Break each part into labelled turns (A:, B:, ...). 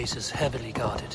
A: Place is heavily guarded.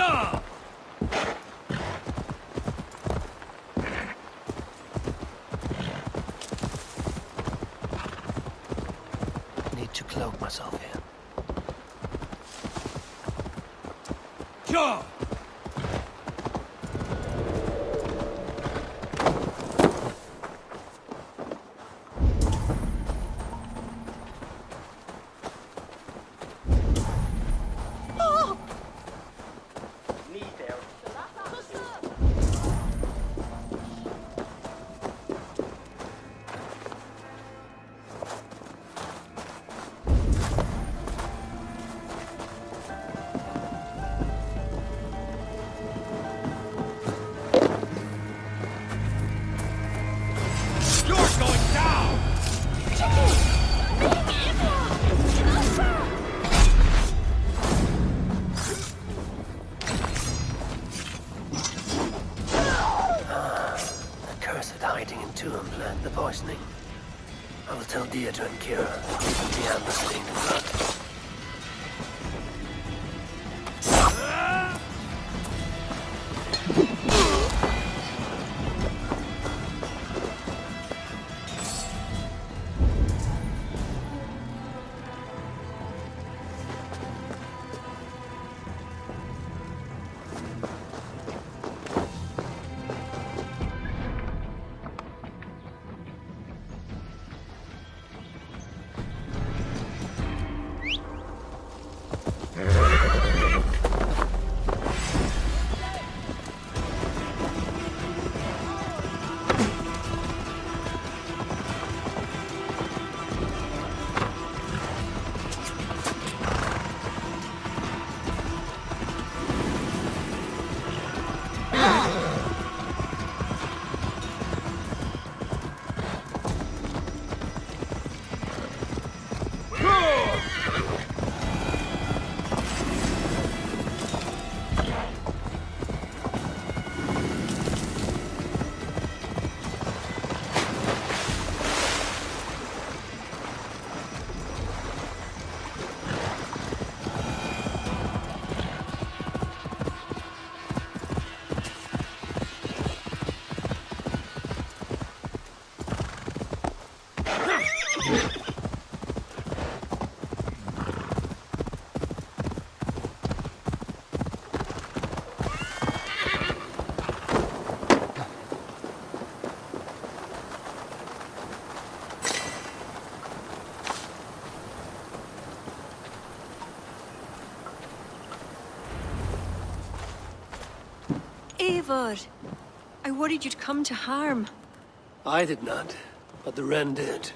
A: 驾
B: Eivor, I worried you'd come to harm.
A: I did not, but the Wren did.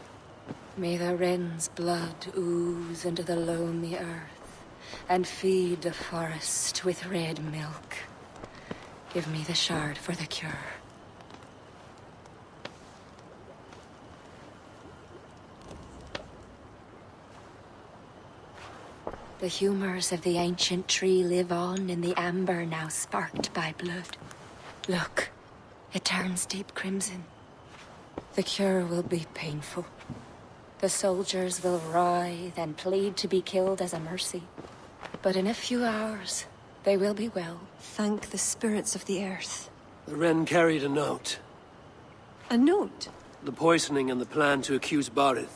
C: May the wren's blood ooze into the loamy earth and feed the forest with red milk. Give me the shard for the cure. The humors of the ancient tree live on in the amber now sparked by blood. Look, it turns deep crimson. The cure will be painful. The soldiers will writhe and plead to be killed as a mercy. But in a few hours, they will be well.
B: Thank the spirits of the earth.
A: The Wren carried a note.
B: A note?
A: The poisoning and the plan to accuse Barid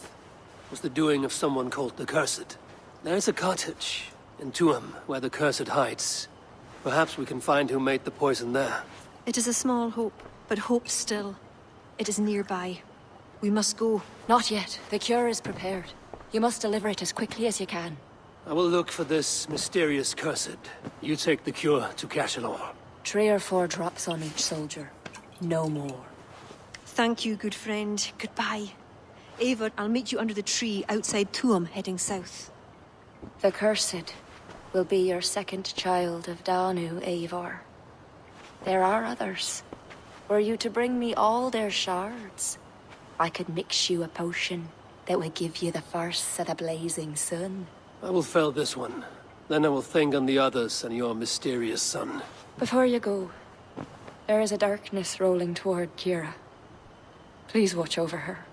A: was the doing of someone called the Cursed. There's a cottage in Tuam where the Cursed hides. Perhaps we can find who made the poison there.
B: It is a small hope, but hope still. It is nearby. We must go.
C: Not yet. The cure is prepared. You must deliver it as quickly as you can.
A: I will look for this mysterious Cursed. You take the cure to Cashalor.
C: Three or four drops on each soldier. No more.
B: Thank you, good friend. Goodbye. Eivor, I'll meet you under the tree outside Tuam, heading south.
C: The Cursed will be your second child of Danu, Eivor. There are others. Were you to bring me all their shards, I could mix you a potion that would give you the force of the blazing sun.
A: I will fell this one. Then I will think on the others and your mysterious son.
C: Before you go, there is a darkness rolling toward Ciara. Please watch over her.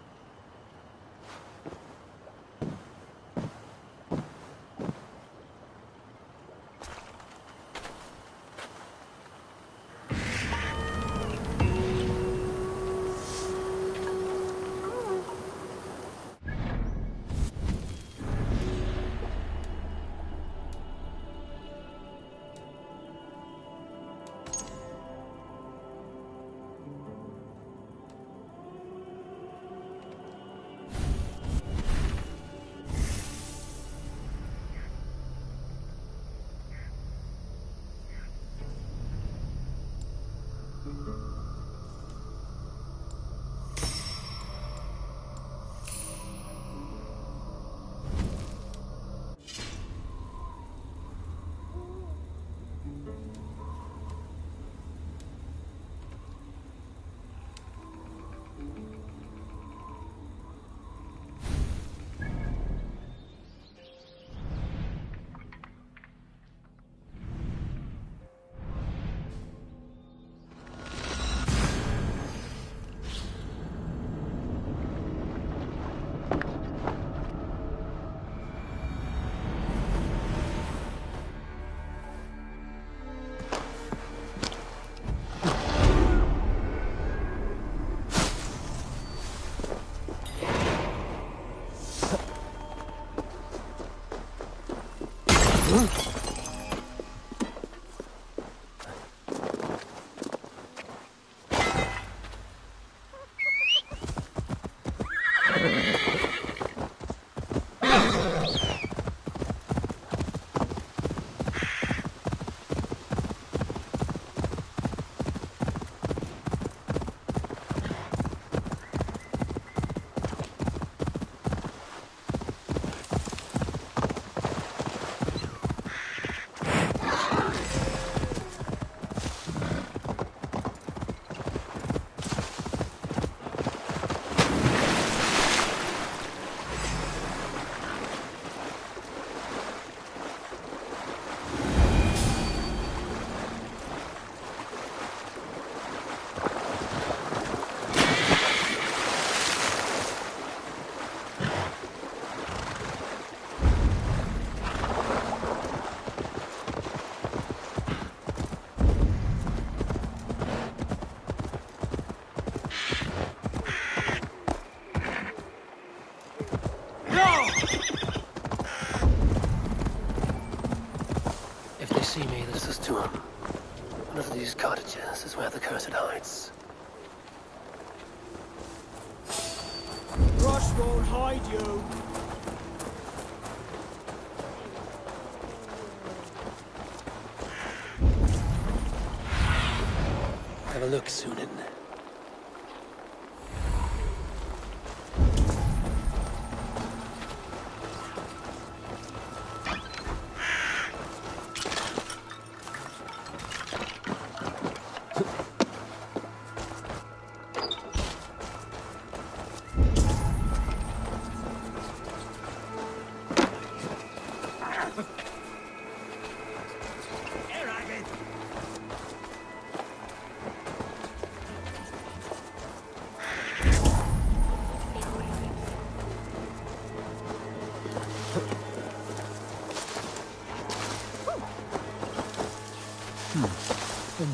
A: behind you.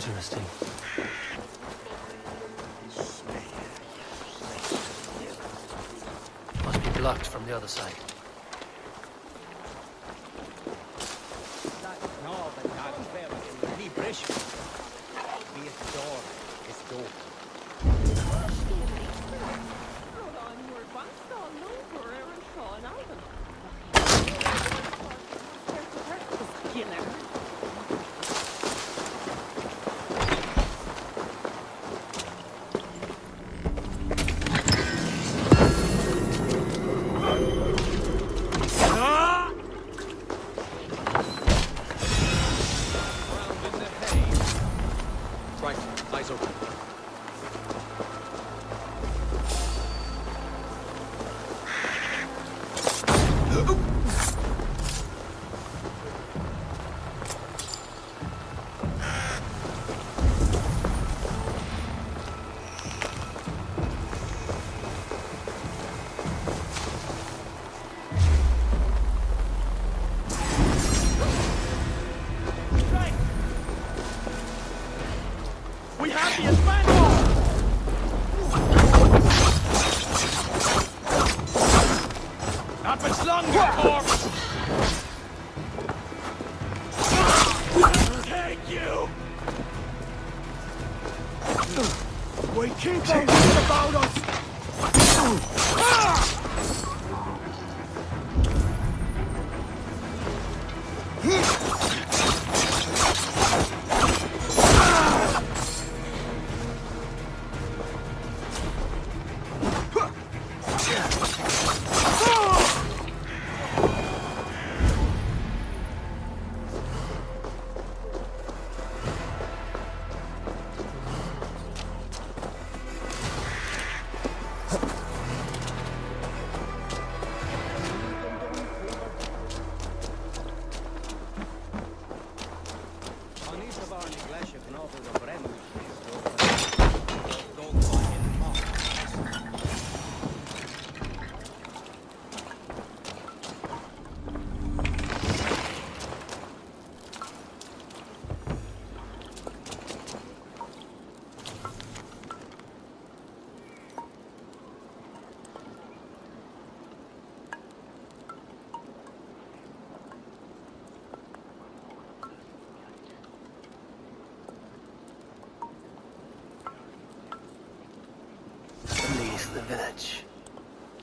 D: Interesting. Must be blocked from the other side.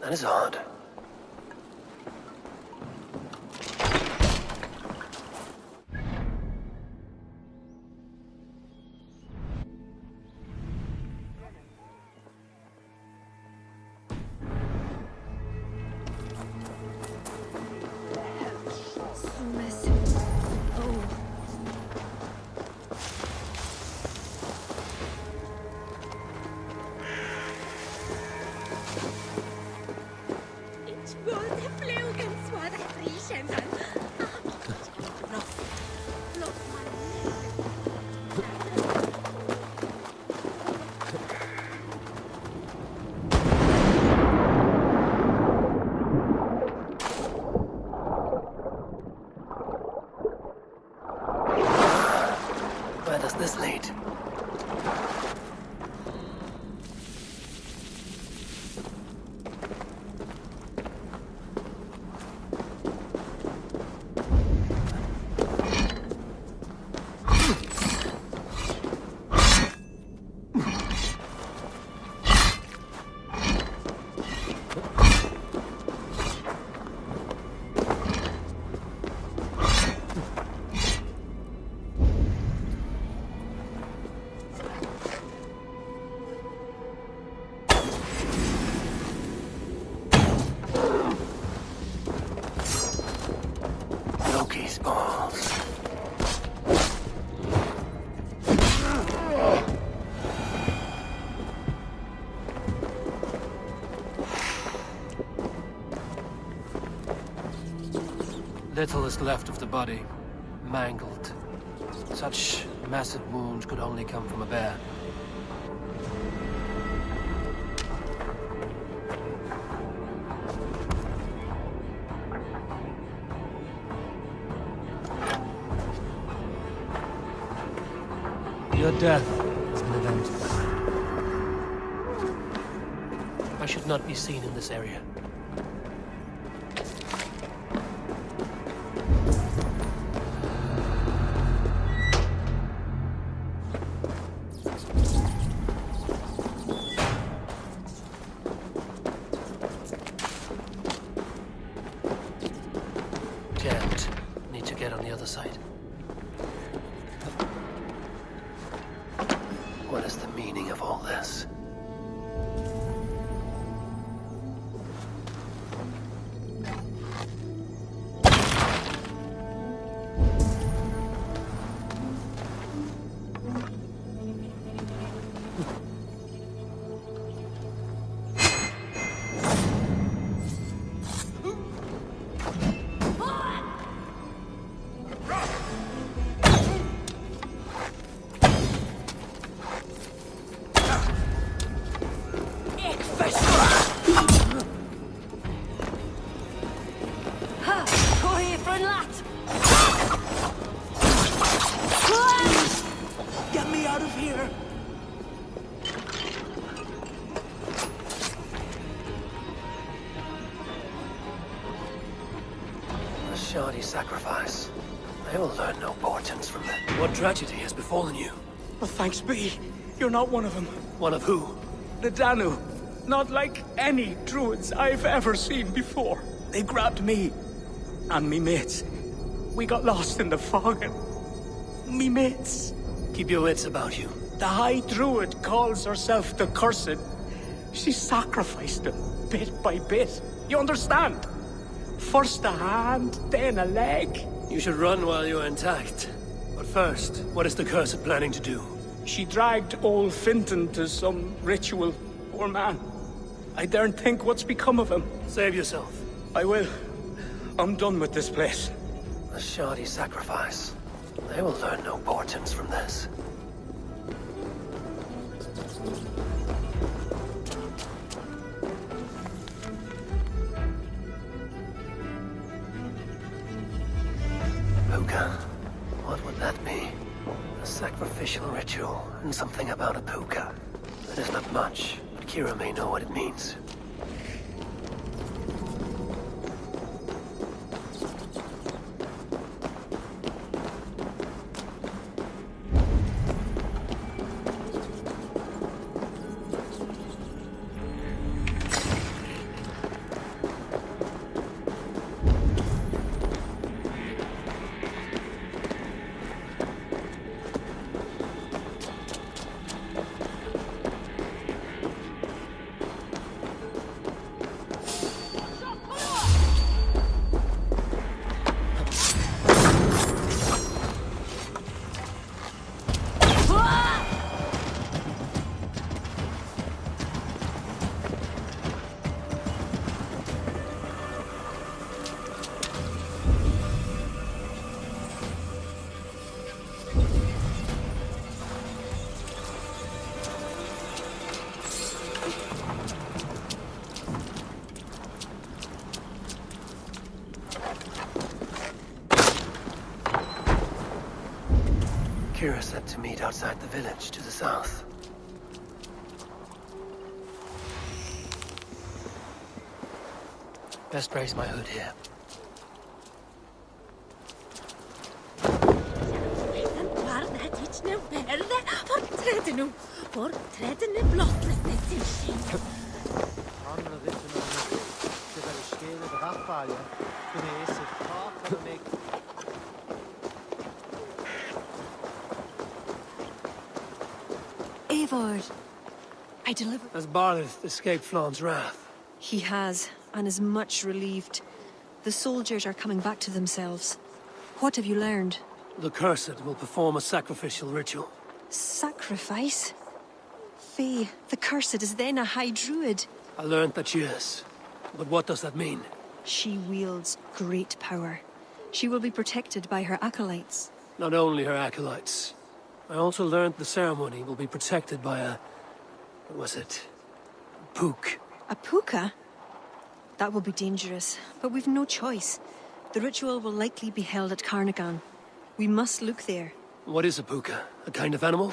A: That is odd. Little is left of the body, mangled. Such massive wounds could only come from a bear. Your death is an event. I should not be seen in this area. What is the meaning of all this? Sacrifice. They will learn no portents from that. What tragedy has befallen you?
D: Well, thanks be. You're not one of them.
A: One of who?
D: The Danu. Not like any druids I've ever seen before. They grabbed me. And me mates. We got lost in the fog and... Me mates.
A: Keep your wits about you.
D: The High Druid calls herself the Cursed. She sacrificed them, bit by bit. You understand? First a hand, then a leg.
A: You should run while you're intact. But first, what is the Cursed planning to do?
D: She dragged old Finton to some ritual. Poor man. I daren't think what's become of him.
A: Save yourself.
D: I will. I'm done with this place.
A: A shoddy sacrifice. They will learn no portents from this. What would that be? A sacrificial ritual, and something about a puka. That is not much, but Ciara may know what it means.
B: Eivor! I deliver...
A: Has Barlith escaped Flann's wrath?
B: He has, and is much relieved. The soldiers are coming back to themselves. What have you learned?
A: The Cursed will perform a sacrificial ritual.
B: Sacrifice? Faye, the Cursed is then a High Druid.
A: I learned that she is. But what does that mean?
B: She wields great power. She will be protected by her acolytes.
A: Not only her acolytes. I also learned the ceremony will be protected by a... What was it? Pook.
B: A puka? That will be dangerous, but we've no choice. The ritual will likely be held at Carnagan. We must look there.
A: What is a puka? A kind of animal?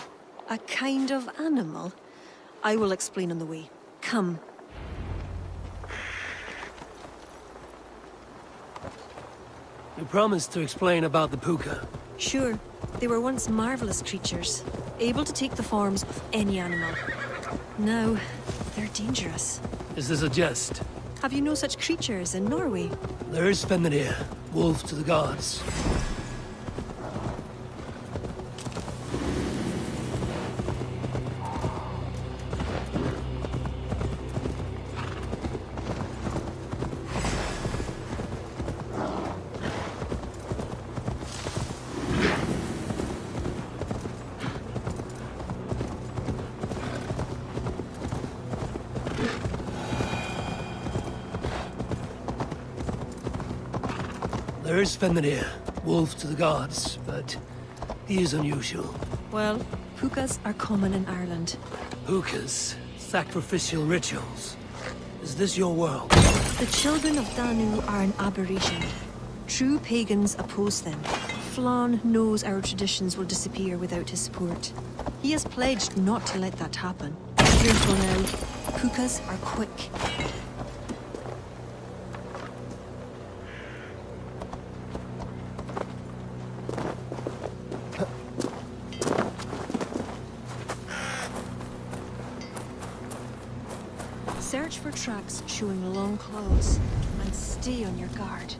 B: A kind of animal? I will explain on the way. Come.
A: You promised to explain about the puka.
B: Sure, they were once marvelous creatures, able to take the forms of any animal. Now, they're dangerous.
A: Is this a jest?
B: Have you no such creatures in Norway?
A: There is Fenrir, wolf to the gods. Is Fenrir, wolf to the gods, but he is unusual.
B: Well, pukas are common in Ireland.
A: Pukas, sacrificial rituals. Is this your world?
B: The children of Danu are an aberration. True pagans oppose them. Flann knows our traditions will disappear without his support. He has pledged not to let that happen. Careful now. Pukas are quick. Showing long claws and stay on your guard.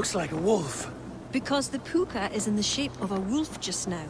A: Looks like a wolf.
B: Because the puka is in the shape of a wolf just now.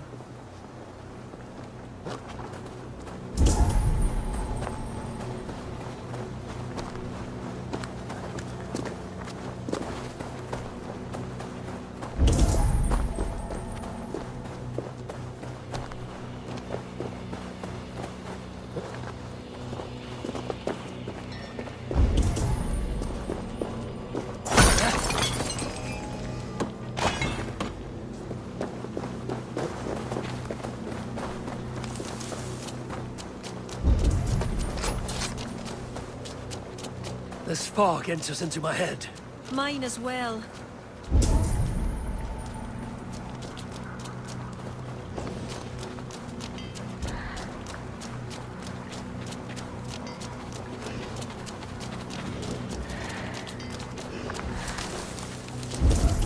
A: This fog enters into my head.
B: Mine as well.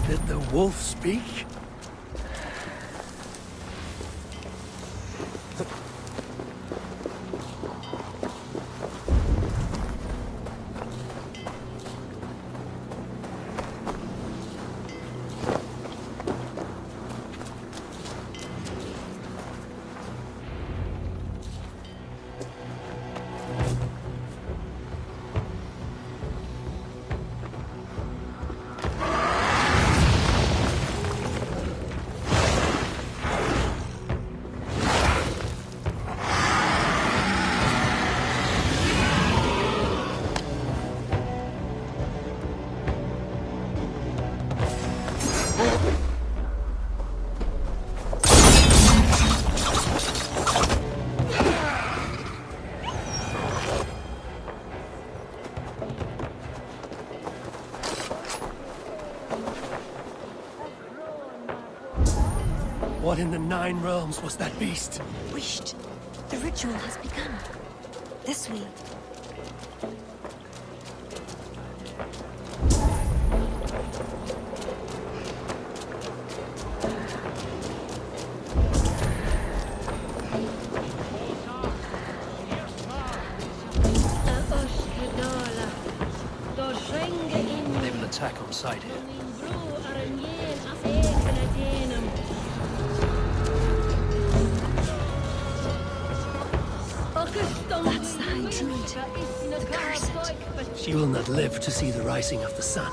A: Did the wolf speak? Nine Realms was that beast?
B: Wished. The ritual has begun. This way.
A: She will not live to see the rising of the sun.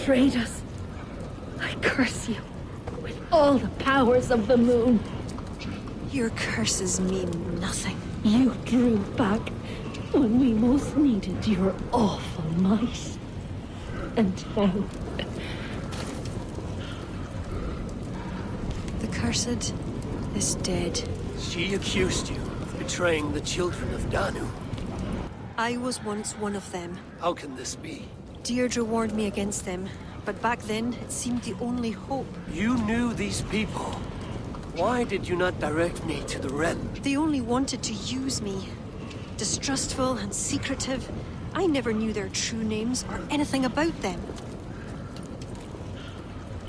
E: Betrayed us. I curse you with all the powers of the moon.
B: Your curses mean nothing.
E: You drew back when we most needed your awful might. And now,
B: The Cursed is dead.
A: She accused you of betraying the children of Danu.
B: I was once one of them.
A: How can this be?
B: Deirdre warned me against them, but back then it seemed the only hope.
A: You knew these people. Why did you not direct me to the Wren?
B: They only wanted to use me. Distrustful and secretive. I never knew their true names or anything about them.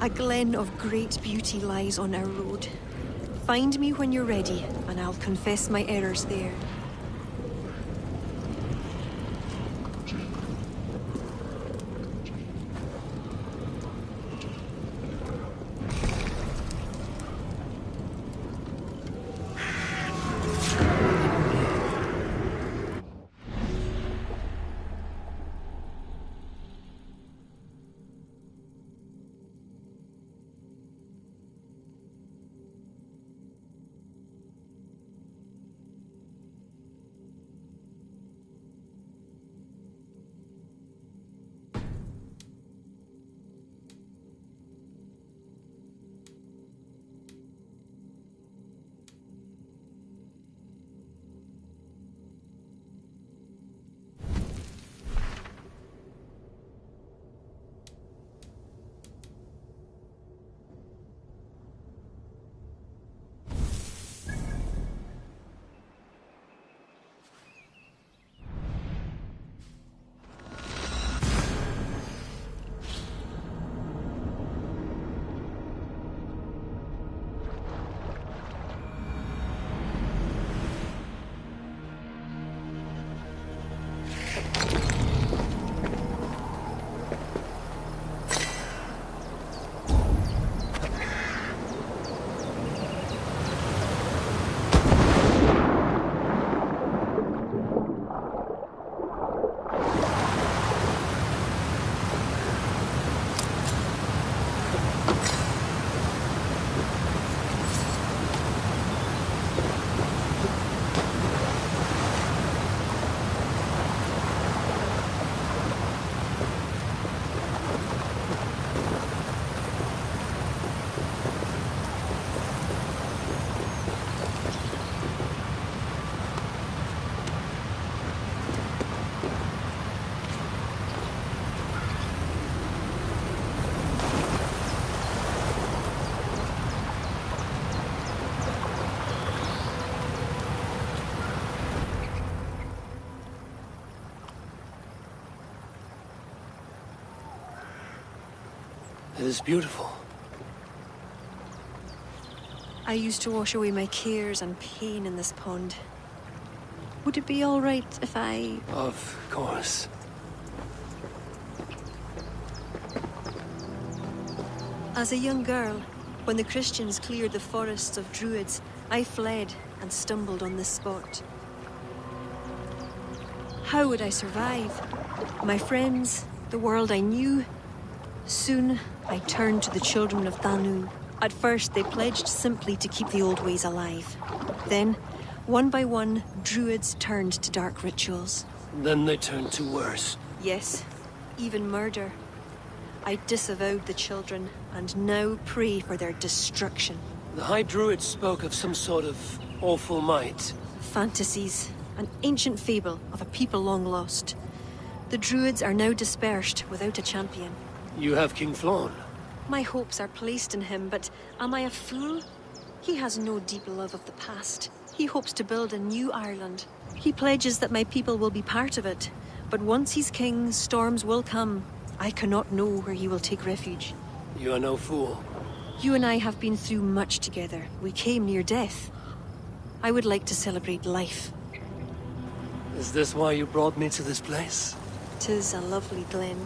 B: A glen of great beauty lies on our road. Find me when you're ready, and I'll confess my errors there.
A: It is beautiful.
B: I used to wash away my cares and pain in this pond. Would it be all right if I...
A: Of course.
B: As a young girl, when the Christians cleared the forests of Druids, I fled and stumbled on this spot. How would I survive? My friends, the world I knew. Soon, I turned to the children of Danu. At first, they pledged simply to keep the old ways alive. Then, one by one, druids turned to dark rituals.
A: Then they turned to worse.
B: Yes, even murder. I disavowed the children, and now pray for their destruction.
A: The High Druid spoke of some sort of awful might.
B: Fantasies, an ancient fable of a people long lost. The druids are now dispersed without a champion.
A: You have King Flann.
B: My hopes are placed in him, but am I a fool? He has no deep love of the past. He hopes to build a new Ireland. He pledges that my people will be part of it. But once he's king, storms will come. I cannot know where he will take refuge.
A: You are no fool.
B: You and I have been through much together. We came near death. I would like to celebrate life.
A: Is this why you brought me to this place?
B: Tis a lovely glen.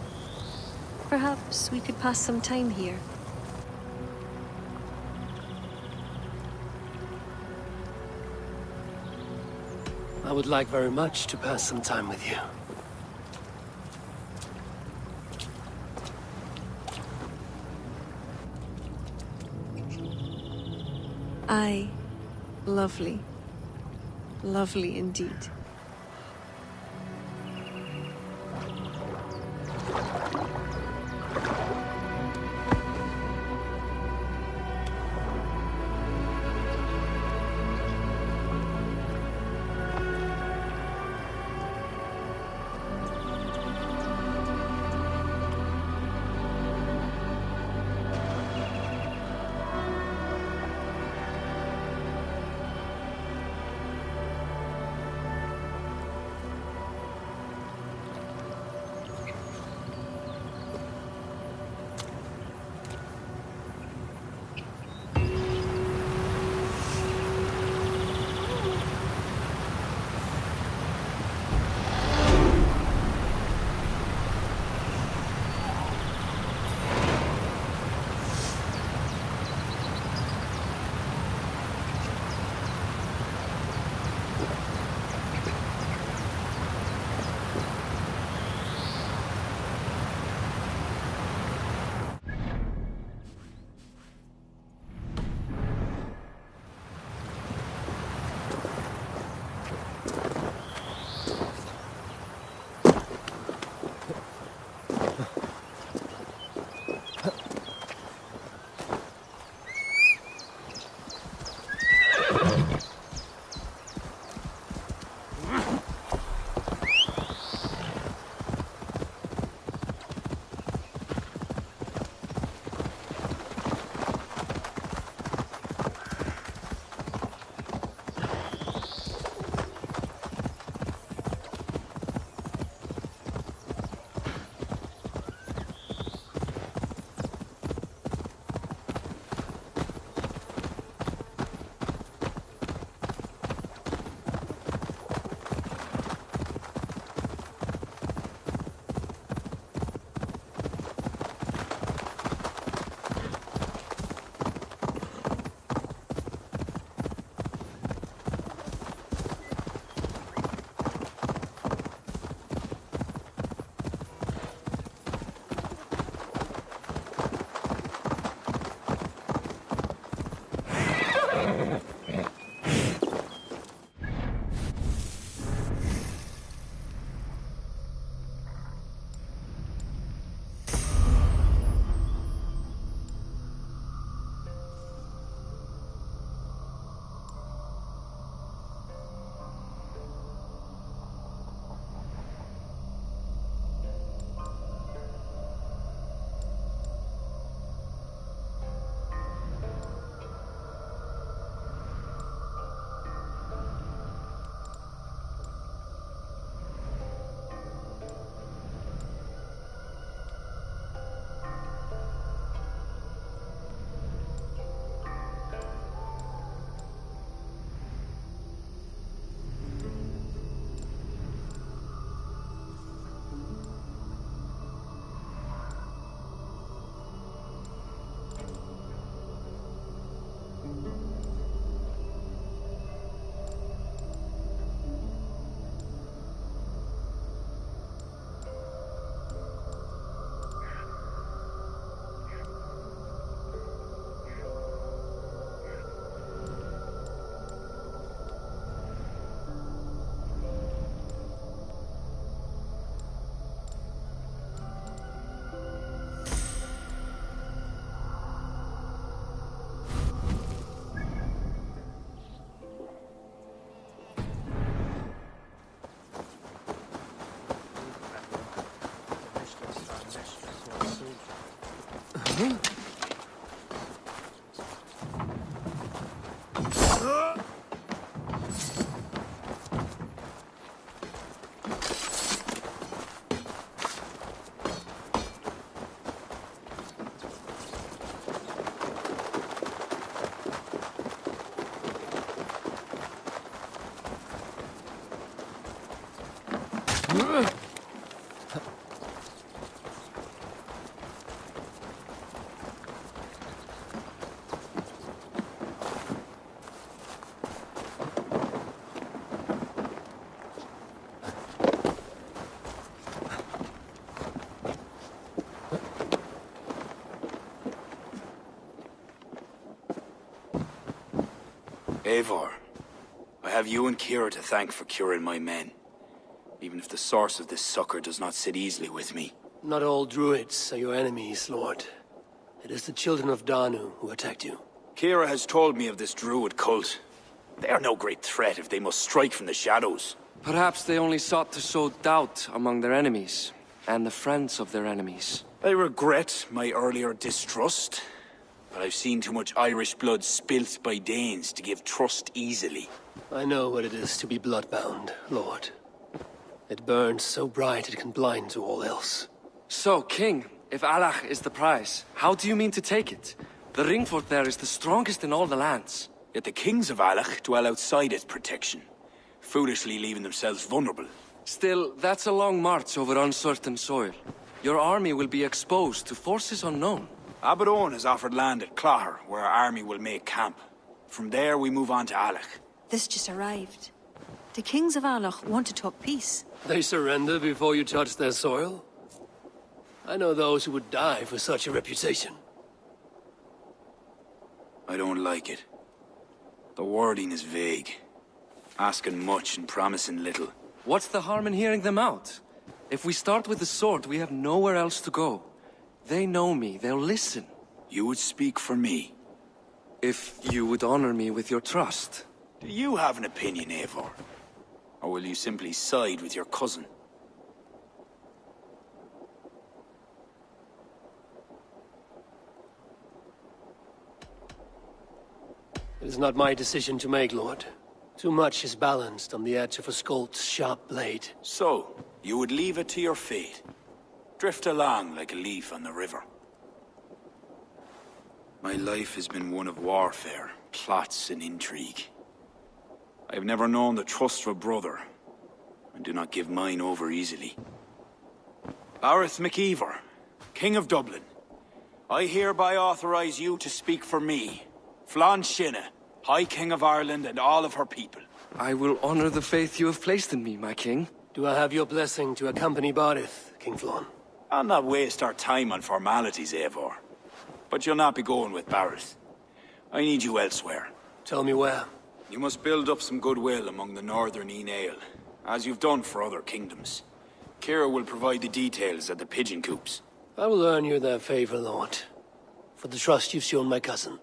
B: Perhaps we could pass some time here.
A: I would like very much to pass some time with you.
B: Aye. Lovely. Lovely indeed.
F: Eivor, I have you and Ciara to thank for curing my men. Even if the source of this succor does not sit easily with me.
A: Not all druids are your enemies, Lord. It is the children of Danu who attacked you.
F: Ciara has told me of this druid cult. They are no great threat if they must strike from the shadows.
G: Perhaps they only sought to sow doubt among their enemies, and the friends of their enemies.
F: I regret my earlier distrust, but I've seen too much Irish blood spilt by Danes to give trust easily.
A: I know what it is to be bloodbound, Lord. It burns so bright it can blind to all else.
G: So, King, if Ailech is the prize, how do you mean to take it? The Ringfort there is the strongest in all the lands.
F: Yet the kings of Ailech dwell outside its protection, foolishly leaving themselves vulnerable.
G: Still, that's a long march over uncertain soil. Your army will be exposed to forces unknown.
F: Abaddon has offered land at Clogher, where our army will make camp. From there, we move on to Ailech.
B: This just arrived. The kings of Ailech want to talk peace.
A: They surrender before you touch their soil? I know those who would die for such a reputation.
F: I don't like it. The wording is vague. Asking much and promising little.
G: What's the harm in hearing them out? If we start with the sword, we have nowhere else to go. They know me, they'll listen.
F: You would speak for me.
G: If you would honor me with your trust.
F: Do you have an opinion, Eivor? Or will you simply side with your cousin?
A: It is not my decision to make, Lord. Too much is balanced on the edge of a Skolt's sharp blade.
F: So, you would leave it to your fate. Drift along like a leaf on the river. My life has been one of warfare, plots and intrigue. I have never known the trust of a brother, and do not give mine over easily. Barid mac Imair, King of Dublin, I hereby authorize you to speak for me, Flann Sinna, High King of Ireland and all of her people.
G: I will honor the faith you have placed in me, my king.
A: Do I have your blessing to accompany Barid, King Flann?
F: I'll not waste our time on formalities, Eivor. But you'll not be going with Barid. I need you elsewhere.
A: Tell me where.
F: You must build up some goodwill among the northern Uí Néill, as you've done for other kingdoms. Ciara will provide the details at the pigeon coops.
A: I will earn you their favor, Lord. For the trust you've shown my cousin.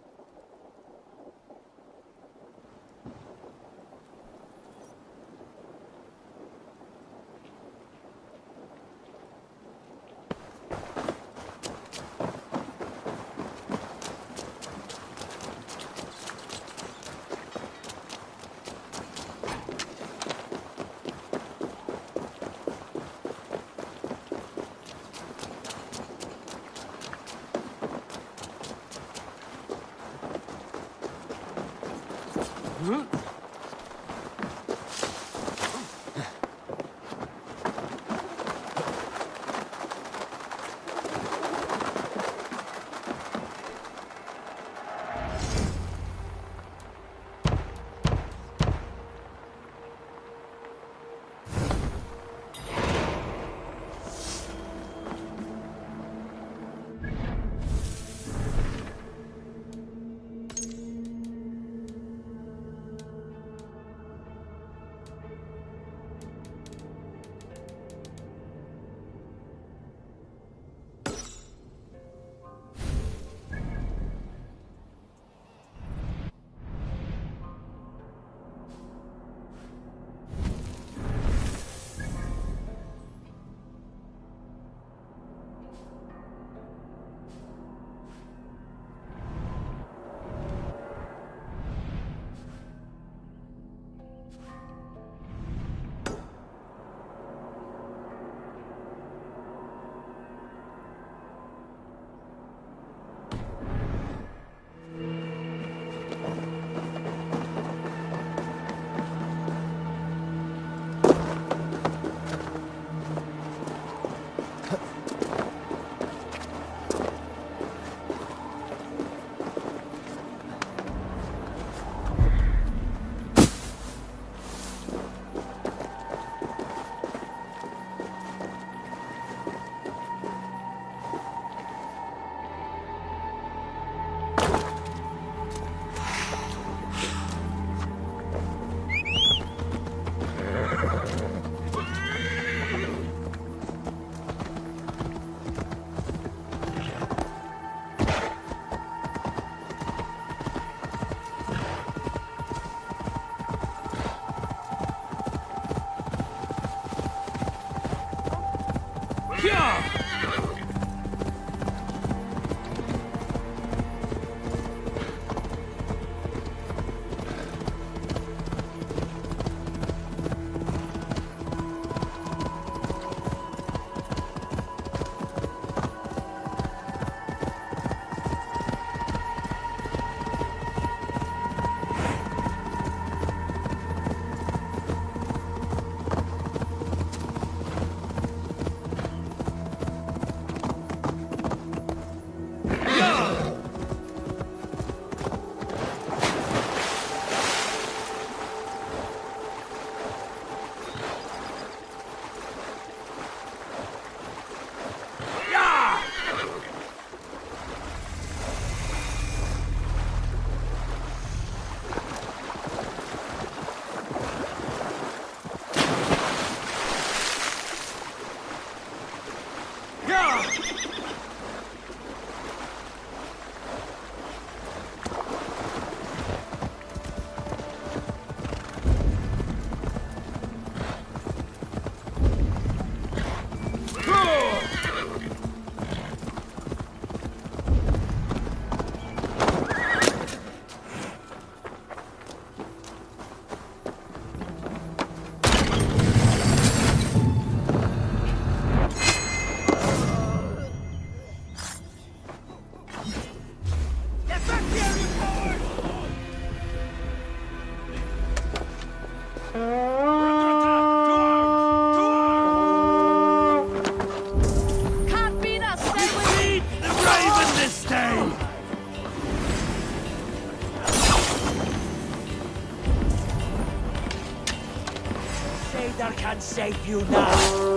D: Can save you now.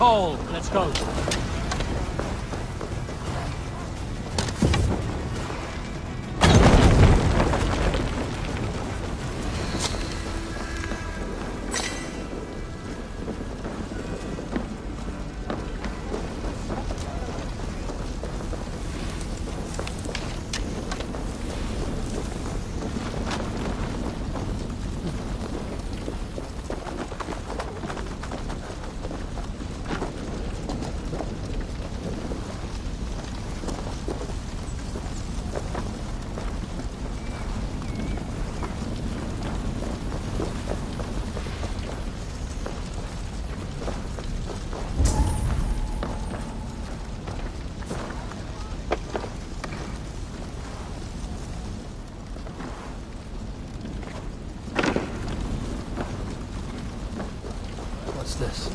D: Hole. Let's go.
A: This?